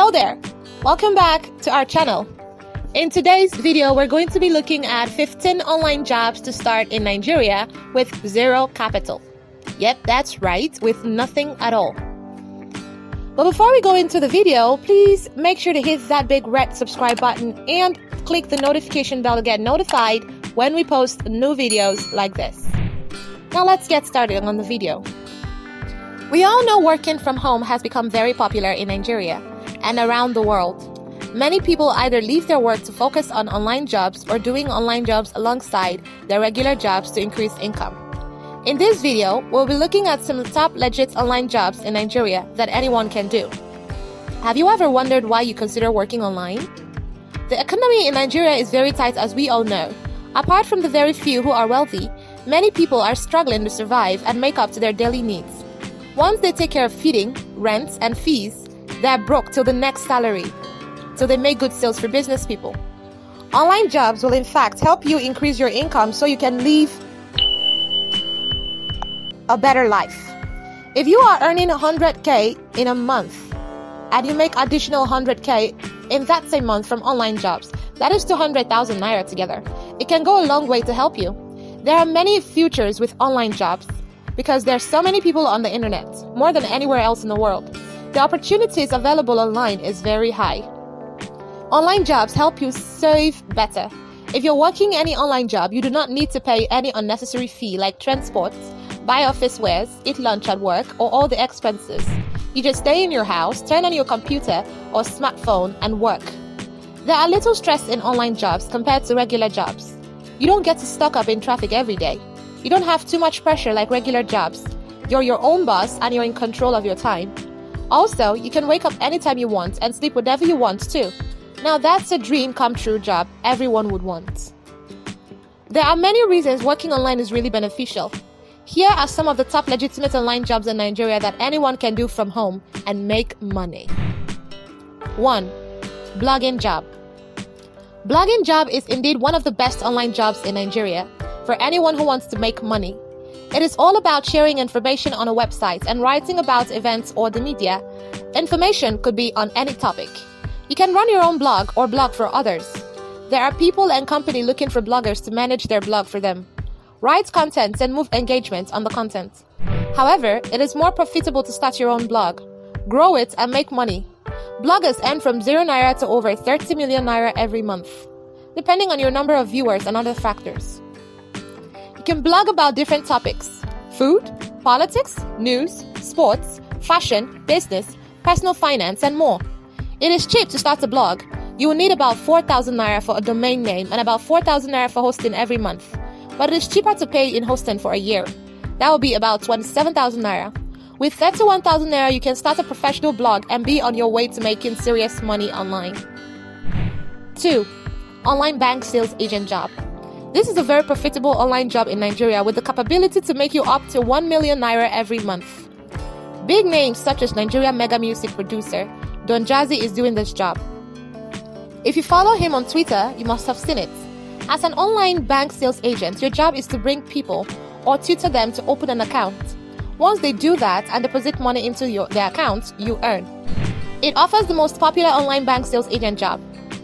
Hello there! Welcome back to our channel. In today's video, we're going to be looking at 15 online jobs to start in Nigeria with zero capital. Yep, that's right, with nothing at all. But before we go into the video, please make sure to hit that big red subscribe button and click the notification bell to get notified when we post new videos like this. Now let's get started on the video. We all know working from home has become very popular in Nigeria and around the world. Many people either leave their work to focus on online jobs or doing online jobs alongside their regular jobs to increase income. In this video, we'll be looking at some top legit online jobs in Nigeria that anyone can do. Have you ever wondered why you consider working online? The economy in Nigeria is very tight as we all know. Apart from the very few who are wealthy, many people are struggling to survive and make up to their daily needs. Once they take care of feeding, rent, and fees, they're broke till the next salary. So they make good sales for business people. Online jobs will in fact help you increase your income so you can live a better life. If you are earning 100k in a month and you make additional 100k in that same month from online jobs, that is 200,000 naira together. It can go a long way to help you. There are many futures with online jobs because there are so many people on the internet, more than anywhere else in the world. The opportunities available online is very high. Online jobs help you save better. If you're working any online job, you do not need to pay any unnecessary fee like transport, buy office wares, eat lunch at work, or all the expenses. You just stay in your house, turn on your computer or smartphone, and work. There are little stress in online jobs compared to regular jobs. You don't get to stock up in traffic every day. You don't have too much pressure like regular jobs. You're your own boss and you're in control of your time. Also, you can wake up anytime you want and sleep whenever you want too. Now that's a dream come true job everyone would want. There are many reasons working online is really beneficial. Here are some of the top legitimate online jobs in Nigeria that anyone can do from home and make money. 1. Blogging job. Blogging job is indeed one of the best online jobs in Nigeria for anyone who wants to make money. It is all about sharing information on a website and writing about events or the media. Information could be on any topic. You can run your own blog or blog for others. There are people and company looking for bloggers to manage their blog for them. Write content and move engagement on the content. However, it is more profitable to start your own blog. Grow it and make money. Bloggers earn from 0 naira to over 30 million naira every month, depending on your number of viewers and other factors. You can blog about different topics food, politics, news, sports, fashion, business, personal finance, and more. It is cheap to start a blog. You will need about 4,000 naira for a domain name and about 4,000 naira for hosting every month. But it is cheaper to pay in hosting for a year. That will be about 27,000 naira. With 31,000 naira, you can start a professional blog and be on your way to making serious money online. 2. Online bank sales agent job. This is a very profitable online job in Nigeria with the capability to make you up to 1 million naira every month. Big names such as Nigeria mega music producer Don Jazzy is doing this job. If you follow him on Twitter, you must have seen it. As an online bank sales agent, your job is to bring people or tutor them to open an account. Once they do that and deposit money into your, their account, you earn. It offers the most popular online bank sales agent job.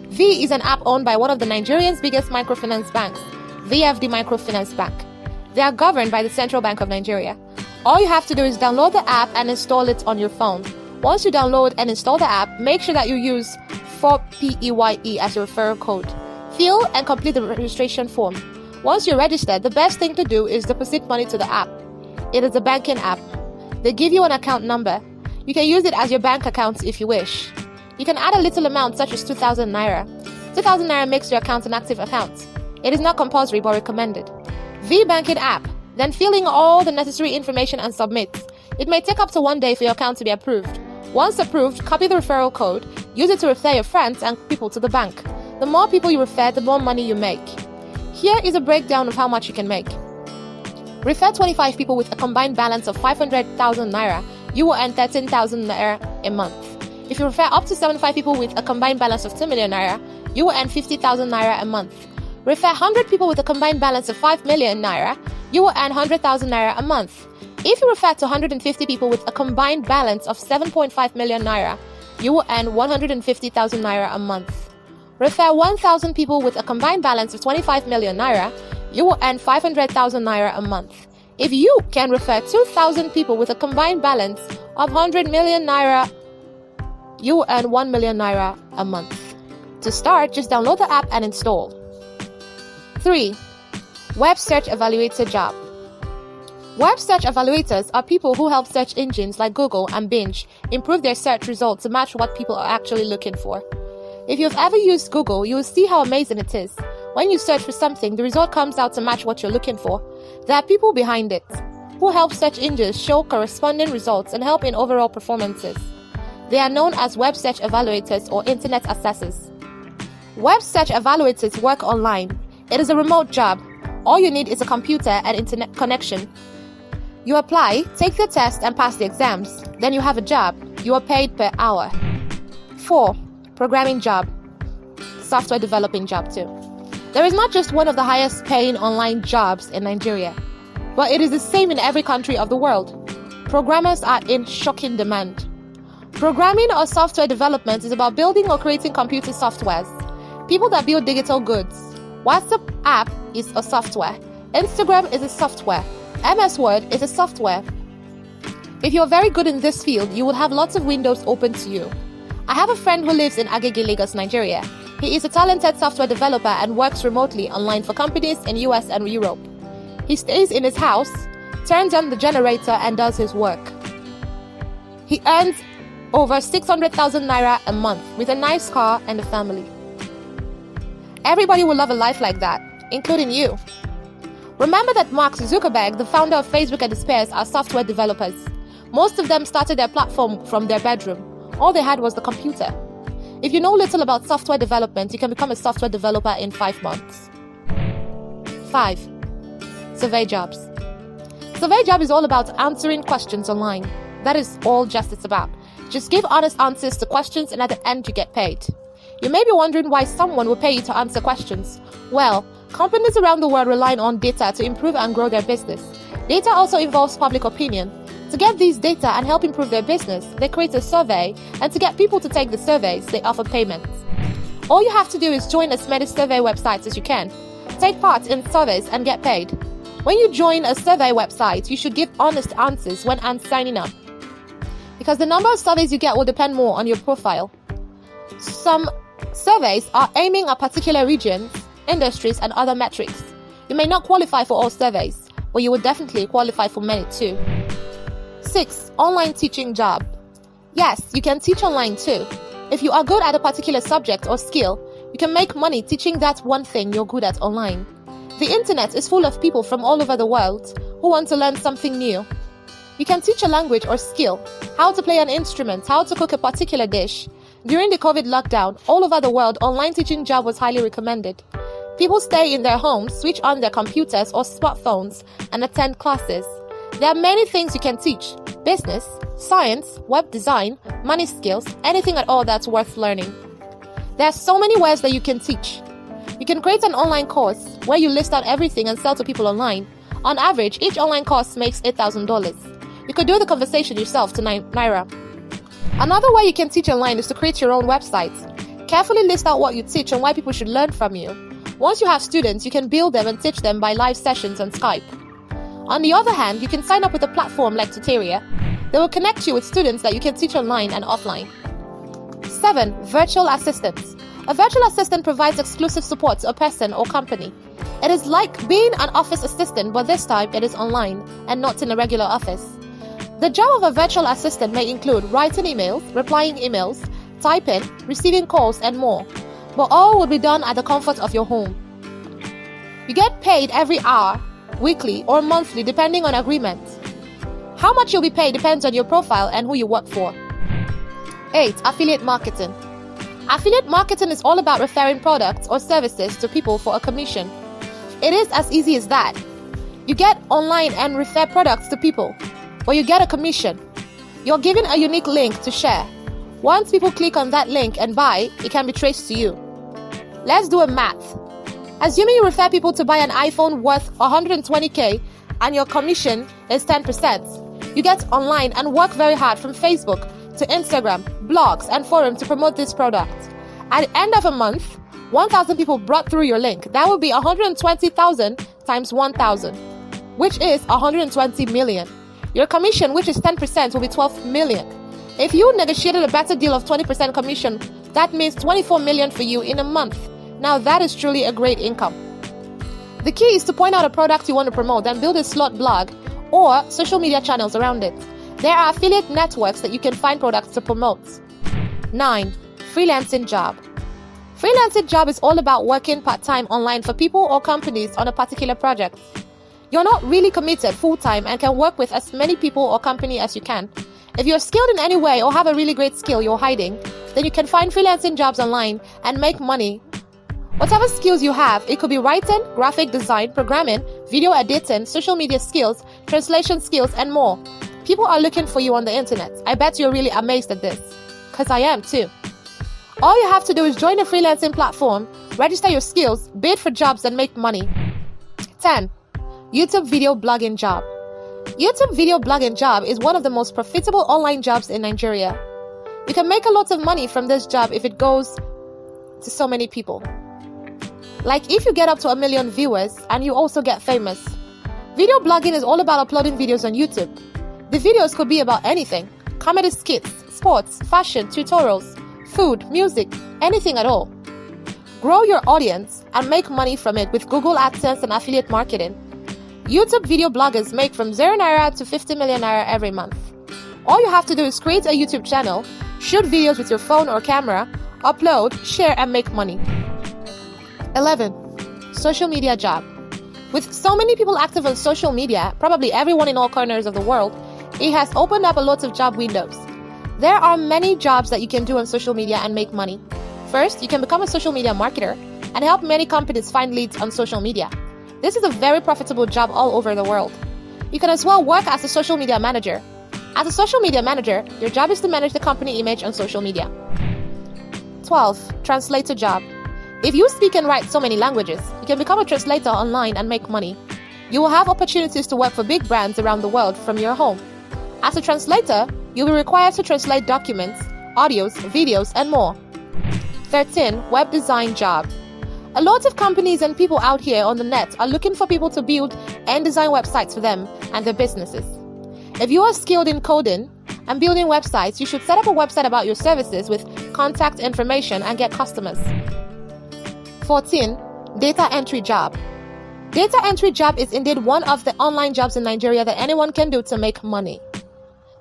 V is an app owned by one of the Nigerian's biggest microfinance banks, VFD Microfinance Bank. They are governed by the Central Bank of Nigeria. All you have to do is download the app and install it on your phone. Once you download and install the app, make sure that you use 4PEYE as your referral code. Fill and complete the registration form. Once you're registered, the best thing to do is deposit money to the app. It is a banking app. They give you an account number. You can use it as your bank account if you wish. You can add a little amount such as 2000 naira. 2000 naira makes your account an active account. It is not compulsory but recommended. V-Banking app. Then fill in all the necessary information and submit. It may take up to one day for your account to be approved. Once approved, copy the referral code, use it to refer your friends and people to the bank. The more people you refer, the more money you make. Here is a breakdown of how much you can make. Refer 25 people with a combined balance of 500,000 naira, you will earn 13,000 naira a month. If you refer up to 75 people with a combined balance of 2 million naira, you will earn 50,000 naira a month. Refer 100 people with a combined balance of 5 million naira, you will earn 100,000 naira a month. If you refer to 150 people with a combined balance of 7.5 million naira, you will earn 150,000 naira a month. Refer 1,000 people with a combined balance of 25 million naira, you will earn 500,000 naira a month. If you can refer 2,000 people with a combined balance of 100 million naira, you will earn 1 million naira a month. To start, just download the app and install. 3. Web Search Evaluator Job Web search evaluators are people who help search engines like Google and Bing improve their search results to match what people are actually looking for. If you've ever used Google, you will see how amazing it is. When you search for something, the result comes out to match what you're looking for. There are people behind it who help search engines show corresponding results and help in overall performances. They are known as web search evaluators or internet assessors. Web search evaluators work online. It is a remote job. All you need is a computer and internet connection. You apply, take the test, and pass the exams. Then you have a job. You are paid per hour. 4. Programming job. Software developing job, too. There is not just one of the highest paying online jobs in Nigeria, but it is the same in every country of the world. Programmers are in shocking demand. Programming or software development is about building or creating computer softwares. People that build digital goods. WhatsApp app is a software. Instagram is a software. MS Word is a software. If you're very good in this field, you will have lots of windows open to you. I have a friend who lives in Agege, Lagos, Nigeria. He is a talented software developer and works remotely online for companies in US and Europe. He stays in his house, turns on the generator and does his work. He earns over 600,000 naira a month with a nice car and a family. Everybody will love a life like that, including you. Remember that Mark Zuckerberg, the founder of Facebook and his peers, are software developers. Most of them started their platform from their bedroom. All they had was the computer. If you know little about software development, you can become a software developer in five months. 5. Survey jobs. Survey job is all about answering questions online. That is all just it's about. Just give honest answers to questions and at the end you get paid. You may be wondering why someone will pay you to answer questions. Well, companies around the world rely on data to improve and grow their business. Data also involves public opinion. To get these data and help improve their business, they create a survey, and to get people to take the surveys, they offer payments. All you have to do is join as many survey websites as you can. Take part in surveys and get paid. When you join a survey website, you should give honest answers when signing up. Because the number of surveys you get will depend more on your profile. Some Surveys are aiming at particular regions, industries, and other metrics. You may not qualify for all surveys, but you will definitely qualify for many too. 6. Online teaching job. Yes, you can teach online too. If you are good at a particular subject or skill, you can make money teaching that one thing you're good at online. The internet is full of people from all over the world who want to learn something new. You can teach a language or skill, how to play an instrument, how to cook a particular dish, during the COVID lockdown, all over the world, online teaching job was highly recommended. People stay in their homes, switch on their computers or smartphones, and attend classes. There are many things you can teach business, science, web design, money skills, anything at all that's worth learning. There are so many ways that you can teach. You can create an online course where you list out everything and sell to people online. On average, each online course makes $8,000. You could do the conversation yourself to Naira. Another way you can teach online is to create your own website. Carefully list out what you teach and why people should learn from you. Once you have students, you can build them and teach them by live sessions on Skype. On the other hand, you can sign up with a platform like Tuteria. They will connect you with students that you can teach online and offline. 7. Virtual assistants. A virtual assistant provides exclusive support to a person or company. It is like being an office assistant, but this time it is online and not in a regular office. The job of a virtual assistant may include writing emails, replying emails, typing, receiving calls, and more, but all will be done at the comfort of your home. You get paid every hour, weekly, or monthly depending on agreement. How much you'll be paid depends on your profile and who you work for. 8. Affiliate marketing. Affiliate marketing is all about referring products or services to people for a commission. It is as easy as that. You get online and refer products to people or you get a commission. You're given a unique link to share. Once people click on that link and buy, it can be traced to you. Let's do a math. Assuming you refer people to buy an iPhone worth 120k and your commission is 10%, you get online and work very hard from Facebook, to Instagram, blogs, and forums to promote this product. At the end of a month, 1,000 people brought through your link. That would be 120,000 times 1,000, which is 120 million. Your commission, which is 10%, will be 12 million. If you negotiated a better deal of 20% commission, that means 24 million for you in a month. Now that is truly a great income. The key is to point out a product you want to promote and build a slot blog or social media channels around it. There are affiliate networks that you can find products to promote. 9. Freelancing job. Freelancing job is all about working part time online for people or companies on a particular project. You're not really committed full time and can work with as many people or company as you can. If you're skilled in any way or have a really great skill you're hiding, then you can find freelancing jobs online and make money. Whatever skills you have, it could be writing, graphic design, programming, video editing, social media skills, translation skills, and more. People are looking for you on the internet. I bet you're really amazed at this. Because I am too. All you have to do is join a freelancing platform, register your skills, bid for jobs, and make money. 10. YouTube video blogging job. YouTube video blogging job is one of the most profitable online jobs in Nigeria. You can make a lot of money from this job if it goes to so many people. Like if you get up to a million viewers and you also get famous. Video blogging is all about uploading videos on YouTube. The videos could be about anything comedy skits, sports, fashion, tutorials, food, music, anything at all. Grow your audience and make money from it with Google AdSense and affiliate marketing. YouTube video bloggers make from 0 naira to 50 million naira every month. All you have to do is create a YouTube channel, shoot videos with your phone or camera, upload, share, and make money. 11. Social media job. With so many people active on social media, probably everyone in all corners of the world, it has opened up a lot of job windows. There are many jobs that you can do on social media and make money. First, you can become a social media marketer and help many companies find leads on social media. This is a very profitable job all over the world. You can as well work as a social media manager. As a social media manager, your job is to manage the company image on social media. 12. Translator job. If you speak and write so many languages, you can become a translator online and make money. You will have opportunities to work for big brands around the world from your home. As a translator, you'll be required to translate documents, audios, videos, and more. 13. Web design job. A lot of companies and people out here on the net are looking for people to build and design websites for them and their businesses. If you are skilled in coding and building websites, you should set up a website about your services with contact information and get customers. 14. Data entry job. Data entry job is indeed one of the online jobs in Nigeria that anyone can do to make money.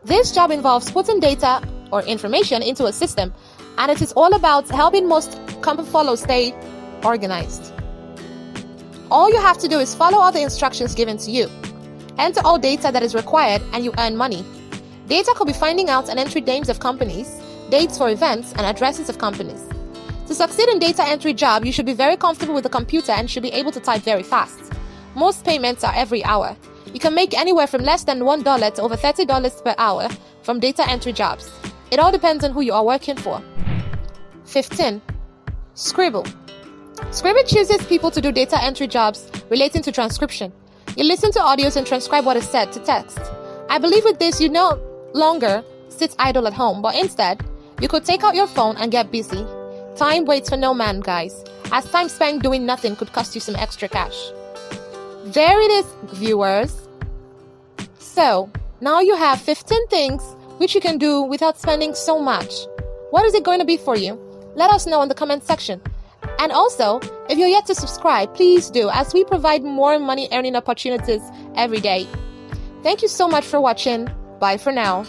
This job involves putting data or information into a system, and it is all about helping most company follow stay organized. All you have to do is follow all the instructions given to you. Enter all data that is required, and you earn money. Data could be finding out and entry names of companies, dates for events, and addresses of companies. To succeed in data entry job, you should be very comfortable with the computer and should be able to type very fast. Most payments are every hour. You can make anywhere from less than $1 to over $30 per hour from data entry jobs. It all depends on who you are working for. 15. Scribie. Scribie chooses people to do data entry jobs relating to transcription. You listen to audios and transcribe what is said to text. I believe with this, you no longer sit idle at home, but instead, you could take out your phone and get busy. Time waits for no man, guys, as time spent doing nothing could cost you some extra cash. There it is, viewers. So, now you have 15 things which you can do without spending so much. What is it going to be for you? Let us know in the comment section. And also, if you're yet to subscribe, please do as we provide more money earning opportunities every day. Thank you so much for watching. Bye for now.